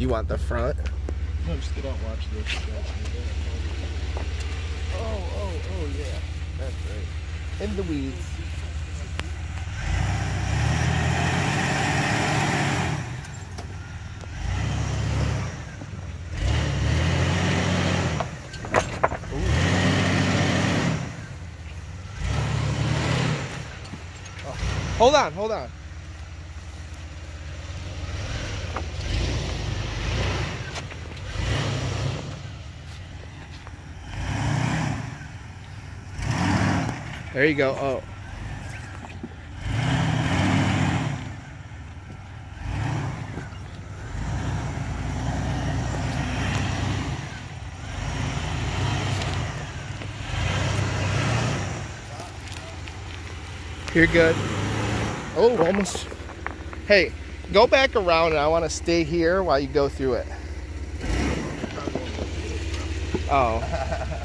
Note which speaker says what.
Speaker 1: You want the front?
Speaker 2: No, just get out and watch this.
Speaker 1: Oh, oh, oh, yeah. That's right. In the weeds. Hold on, hold on. There you go. Oh. You're good. Oh, almost. Hey, go back around and I want to stay here while you go through it. Oh.